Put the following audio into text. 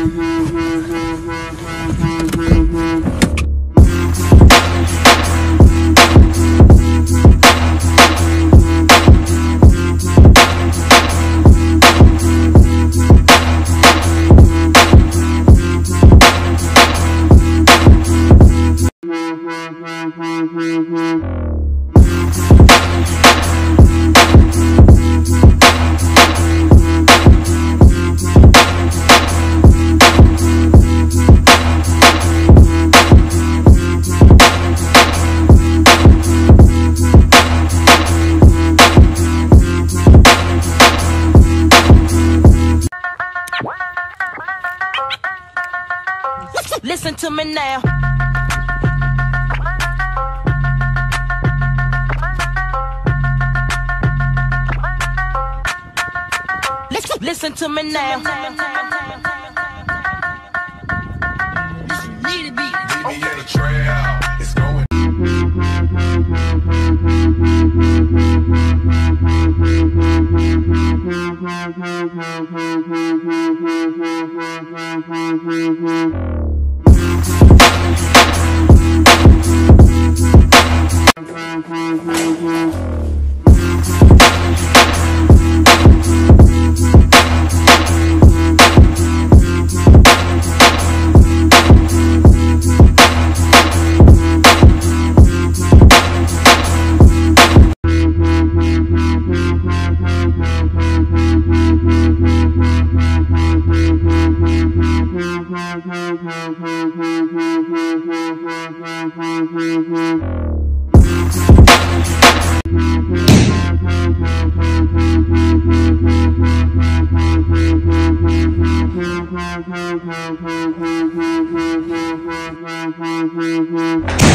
Listen to me now. Listen, listen to me now. Thank you. Thank you. Thank you.